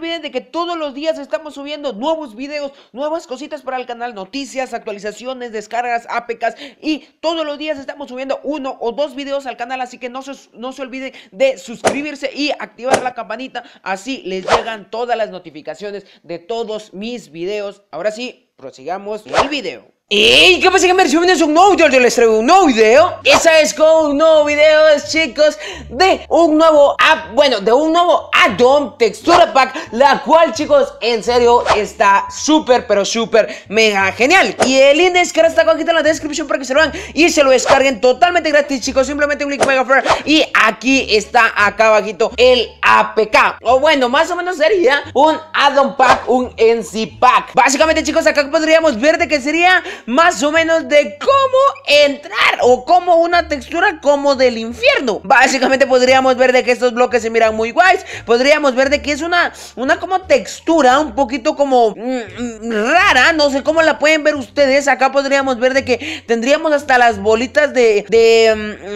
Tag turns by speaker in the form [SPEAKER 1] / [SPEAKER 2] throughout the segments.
[SPEAKER 1] de que todos los días estamos subiendo nuevos videos, nuevas cositas para el canal, noticias, actualizaciones, descargas, APKs y todos los días estamos subiendo uno o dos videos al canal, así que no se, no se olviden de suscribirse y activar la campanita, así les llegan todas las notificaciones de todos mis videos. Ahora sí, prosigamos el video.
[SPEAKER 2] ¿Y qué pasa que me bienvenidos un nuevo video? Yo les traigo un nuevo video. Esa es con un nuevo video, chicos De un nuevo app, bueno, de un nuevo add-on Textura Pack La cual, chicos, en serio está súper, pero súper mega genial. Y el link de descarga está aquí en la descripción para que se lo hagan Y se lo descarguen totalmente gratis, chicos. Simplemente un link mega fair Y aquí está, acá abajito, el APK O bueno, más o menos sería un add-on pack, un NC pack. Básicamente, chicos, acá podríamos ver de que sería más o menos de cómo entrar o como una textura como del infierno. Básicamente podríamos ver de que estos bloques se miran muy guays. Podríamos ver de que es una, una como textura un poquito como mm, mm, rara. No sé cómo la pueden ver ustedes. Acá podríamos ver de que tendríamos hasta las bolitas de,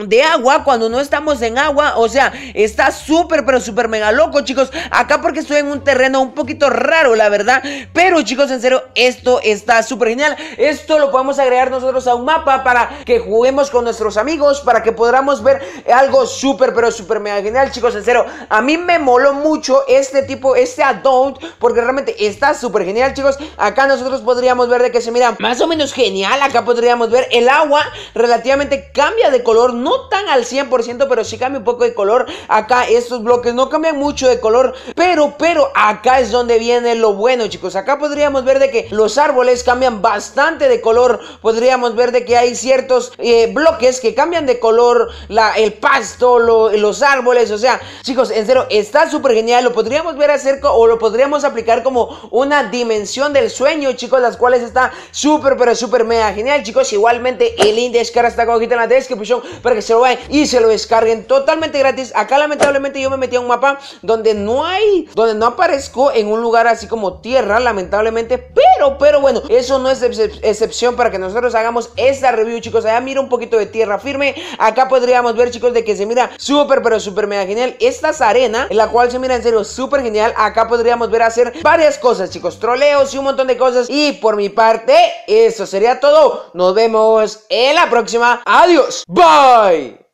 [SPEAKER 2] mm, de agua cuando no estamos en agua. O sea, está súper pero súper mega loco chicos. Acá porque estoy en un terreno un poquito raro la verdad. Pero chicos en serio esto está súper genial. Esto lo podemos agregar nosotros a un mapa para que juguemos con nuestros amigos, para que podamos ver algo súper, pero súper mega genial, chicos, en serio. A mí me moló mucho este tipo, este add-on, porque realmente está súper genial, chicos. Acá nosotros podríamos ver de que se mira más o menos genial. Acá podríamos ver el agua relativamente cambia de color, no tan al 100%, pero sí cambia un poco de color. Acá estos bloques no cambian mucho de color, pero, pero acá es donde viene lo bueno, chicos. Acá podríamos ver de que los árboles cambian bastante de color podríamos ver de que hay ciertos eh, bloques que cambian de color, la, el pasto, los árboles, o sea, chicos, en serio, está súper genial, lo podríamos ver hacer o lo podríamos aplicar como una dimensión del sueño, chicos, las cuales está súper, pero súper mega genial, chicos, igualmente el link de descarga está aquí en la descripción para que se lo vayan y se lo descarguen totalmente gratis, acá lamentablemente yo me metí a un mapa donde no hay, donde no aparezco en un lugar así como tierra, lamentablemente, pero, pero bueno, eso no es para que nosotros hagamos esta review, chicos. Allá mira un poquito de tierra firme. Acá podríamos ver, chicos, de que se mira súper, pero súper mega genial. Esta es arena, en la cual se mira en serio súper genial. Acá podríamos ver hacer varias cosas, chicos. Troleos y un montón de cosas. Y por mi parte, eso sería todo. Nos vemos en la próxima. Adiós. Bye.